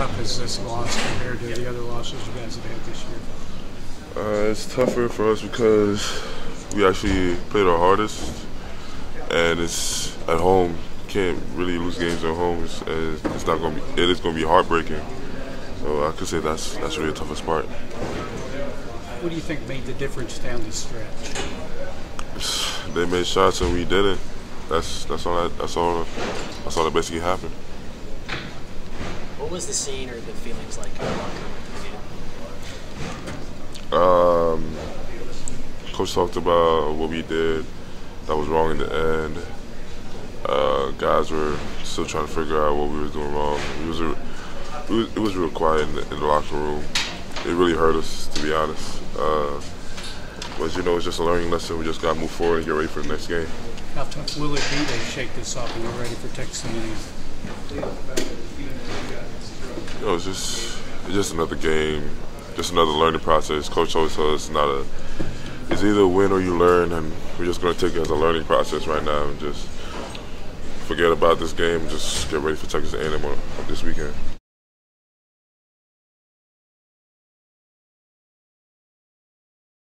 tough is this loss compared to the other losses you guys have had this year? Uh, it's tougher for us because we actually played our hardest, and it's at home. Can't really lose games at home. It's, it's not gonna be. It is gonna be heartbreaking. So I could say that's that's really the toughest part. What do you think made the difference down the stretch? They made shots and we didn't. That's that's all. That, that's all. That's all that basically happened. What was the scene or the feelings like in the locker Um, coach talked about what we did that was wrong in the end. Uh, guys were still trying to figure out what we were doing wrong. It was, a, it was, it was real quiet in the, in the locker room. It really hurt us, to be honest. Uh, but you know, it's just a learning lesson. We just got to move forward and get ready for the next game. How tough will it be to shake this off and get ready for Texas A&M? You know, it's just it's just another game, just another learning process. Coach always tells us it's not a it's either win or you learn, and we're just going to take it as a learning process right now and just forget about this game just get ready for Texas A&M this weekend.